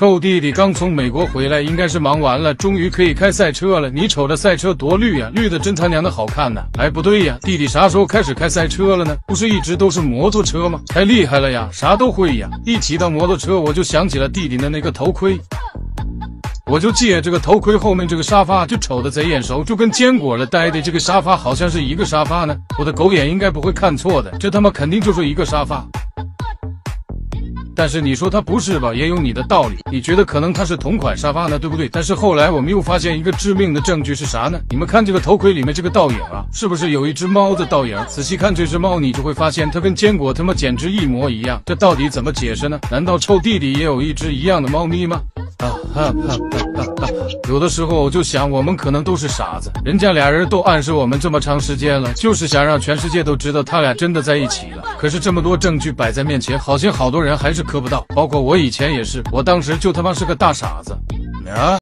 臭弟弟刚从美国回来，应该是忙完了，终于可以开赛车了。你瞅这赛车多绿呀，绿的真他娘的好看呐！哎，不对呀，弟弟啥时候开始开赛车了呢？不是一直都是摩托车吗？太厉害了呀，啥都会呀！一提到摩托车，我就想起了弟弟的那个头盔。我就借这个头盔后面这个沙发就瞅得贼眼熟，就跟坚果了呆的这个沙发好像是一个沙发呢。我的狗眼应该不会看错的，这他妈肯定就是一个沙发。但是你说它不是吧，也有你的道理。你觉得可能它是同款沙发呢，对不对？但是后来我们又发现一个致命的证据是啥呢？你们看这个头盔里面这个倒影啊，是不是有一只猫的倒影？仔细看这只猫，你就会发现它跟坚果他妈简直一模一样。这到底怎么解释呢？难道臭弟弟也有一只一样的猫咪吗？啊哈哈哈哈！有的时候我就想，我们可能都是傻子。人家俩人都暗示我们这么长时间了，就是想让全世界都知道他俩真的在一起了。可是这么多证据摆在面前，好像好多人还是磕不到，包括我以前也是，我当时就他妈是个大傻子啊。